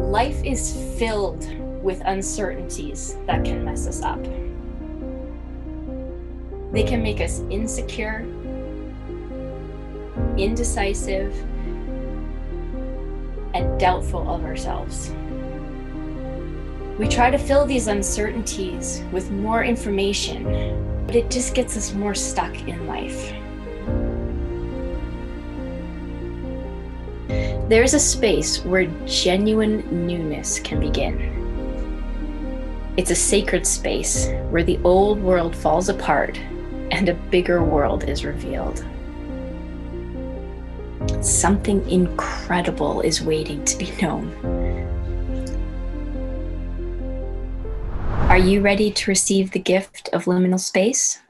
Life is filled with uncertainties that can mess us up. They can make us insecure, indecisive, and doubtful of ourselves. We try to fill these uncertainties with more information, but it just gets us more stuck in life. There's a space where genuine newness can begin. It's a sacred space where the old world falls apart and a bigger world is revealed. Something incredible is waiting to be known. Are you ready to receive the gift of liminal space?